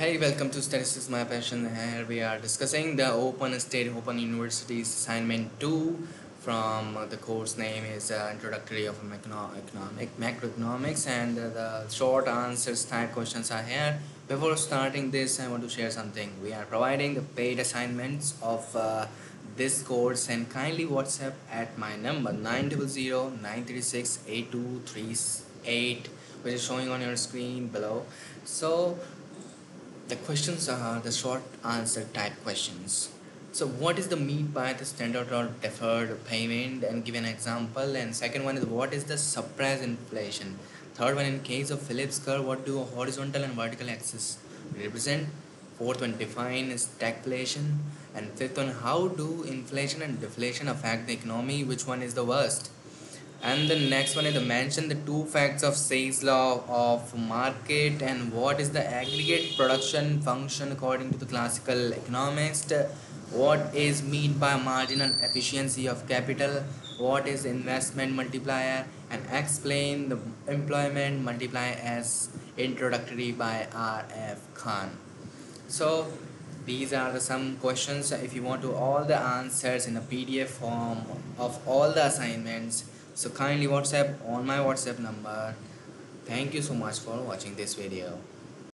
Hey, welcome to Statistics My Passion. Here we are discussing the Open State Open Universities assignment 2 from uh, the course name is uh, Introductory of Economic Macroeconomics and uh, the short answers type questions are here. Before starting this, I want to share something. We are providing the paid assignments of uh, this course and kindly WhatsApp at my number 900 936 8238 which is showing on your screen below. So the questions are the short answer type questions. So what is the mean by the standard or deferred payment and give an example and second one is what is the suppressed inflation. Third one in case of Phillips curve what do horizontal and vertical axis represent. Fourth one define stagflation and fifth one how do inflation and deflation affect the economy which one is the worst and the next one is to mention the two facts of Say's law of market and what is the aggregate production function according to the classical economist. What is mean by marginal efficiency of capital? What is investment multiplier? And explain the employment multiplier as introductory by R.F. Khan. So these are the some questions. If you want to all the answers in a pdf form of all the assignments so kindly whatsapp on my whatsapp number. Thank you so much for watching this video